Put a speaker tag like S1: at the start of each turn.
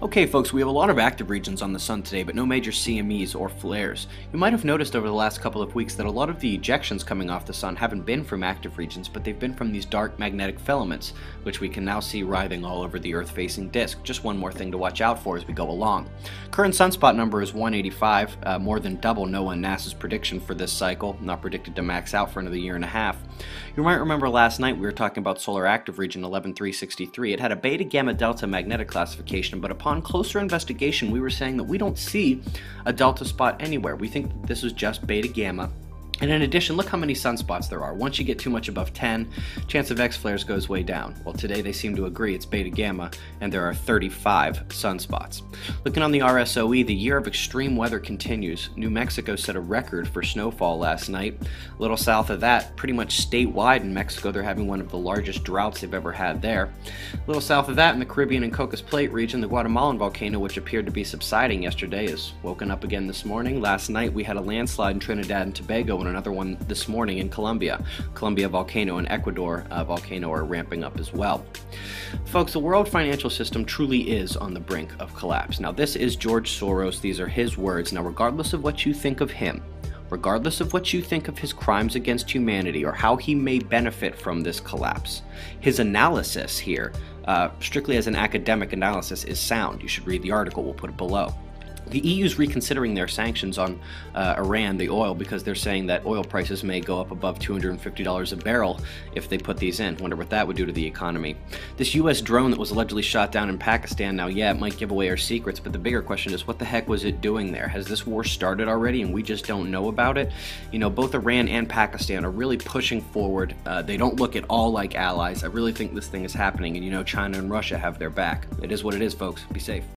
S1: Okay folks, we have a lot of active regions on the Sun today, but no major CMEs or flares. You might have noticed over the last couple of weeks that a lot of the ejections coming off the Sun haven't been from active regions, but they've been from these dark magnetic filaments, which we can now see writhing all over the Earth-facing disk. Just one more thing to watch out for as we go along. Current sunspot number is 185, uh, more than double NOAA and NASA's prediction for this cycle, not predicted to max out for another year and a half. You might remember last night we were talking about solar active region 11363. It had a beta gamma delta magnetic classification, but upon closer investigation, we were saying that we don't see a delta spot anywhere. We think this is just beta gamma and in addition, look how many sunspots there are. Once you get too much above 10, chance of X flares goes way down. Well, today they seem to agree it's beta gamma, and there are 35 sunspots. Looking on the RSOE, the year of extreme weather continues. New Mexico set a record for snowfall last night. A little south of that, pretty much statewide in Mexico, they're having one of the largest droughts they've ever had there. A little south of that, in the Caribbean and Cocos Plate region, the Guatemalan volcano, which appeared to be subsiding yesterday, is woken up again this morning. Last night, we had a landslide in Trinidad and Tobago another one this morning in Colombia. Colombia volcano and Ecuador uh, volcano are ramping up as well. Folks, the world financial system truly is on the brink of collapse. Now, this is George Soros. These are his words. Now, regardless of what you think of him, regardless of what you think of his crimes against humanity or how he may benefit from this collapse. His analysis here, uh, strictly as an academic analysis, is sound. You should read the article, we'll put it below. The EU is reconsidering their sanctions on uh, Iran, the oil, because they're saying that oil prices may go up above $250 a barrel if they put these in. Wonder what that would do to the economy. This U.S. drone that was allegedly shot down in Pakistan, now, yeah, it might give away our secrets, but the bigger question is what the heck was it doing there? Has this war started already and we just don't know about it? You know, both Iran and Pakistan are really pushing forward. Uh, they don't look at all like allies. I really think this thing is happening, and you know, China and Russia have their back. It is what it is, folks. Be safe.